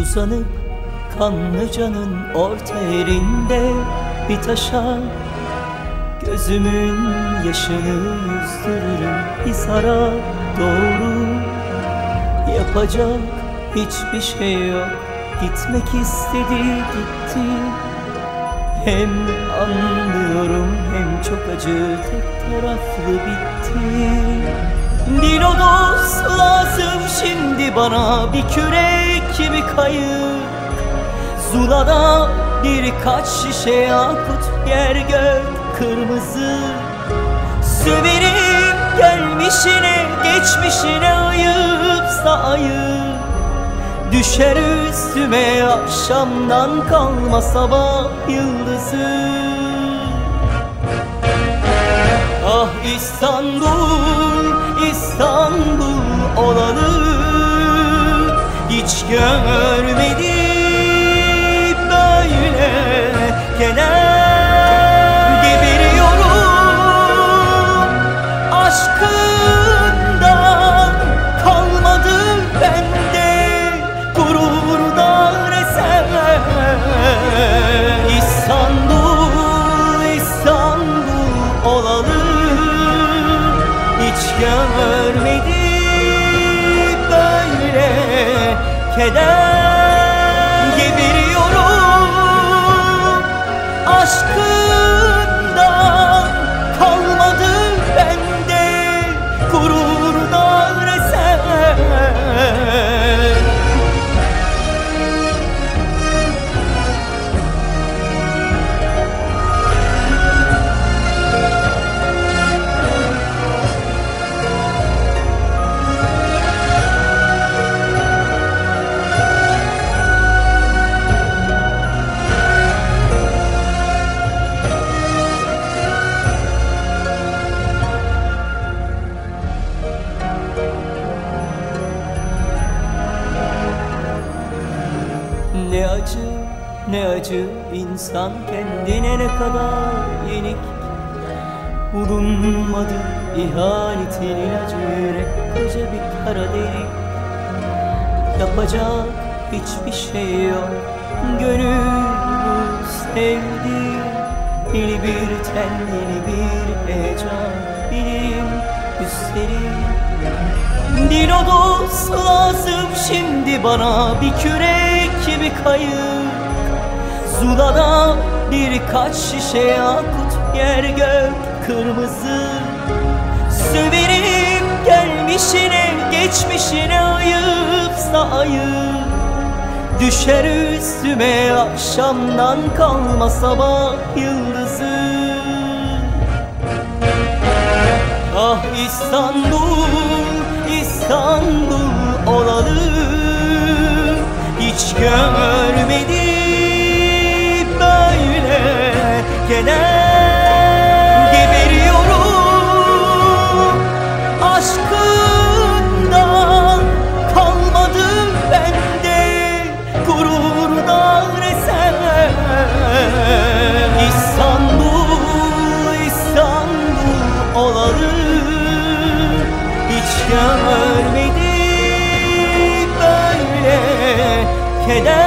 Uzanıp Kanlıca'nın orta yerinde bir taşa Gözümün yaşını yüzdürürüm. Hisar'a doğru Yapacak hiçbir şey yok. Gitmek istedi gitti. Hem anlıyorum hem çok acı. Tek taraflı bitti. Dost lazım şimdi bana Bir kürek bir kayık. Zula'da birkaç şişe yakut Yer gök kırmızı. Söverim gelmişine geçmişine ayıpsa ayıp. Düşer üstüme akşamdan kalma sabah yıldızı. Ah İstanbul, Hiç görmedim. Böyle keder Geberiyorum. Aşkından kalmadı bende gururdan eser İstanbul, İstanbul olalı hiç görmedi keder Ne acı ne acı insan kendine ne kadar yenik. Bulunmadı ihanetin ilacı yürek koca bir kara delik. Yapacak hiçbir şey yok Gönül bu sevdi Yeni bir ten yeni bir heyecan Bilim üstelik bir o dost lazım şimdi bana Bir kürek bir kayık. Zula'da birkaç şişe yakut Yer gök kırmızı. Söverim gelmişine geçmişine ayıpsa ayıp. Düşer üstüme akşamdan kalma sabah yıldızı. Ah İstanbul, İstanbul olalı Hiç görmedi böyle. Keder Geberiyorum. Aşkından kalmadı bende gururdan eser İstanbul, İstanbul olalı hiç görmedi böyle keder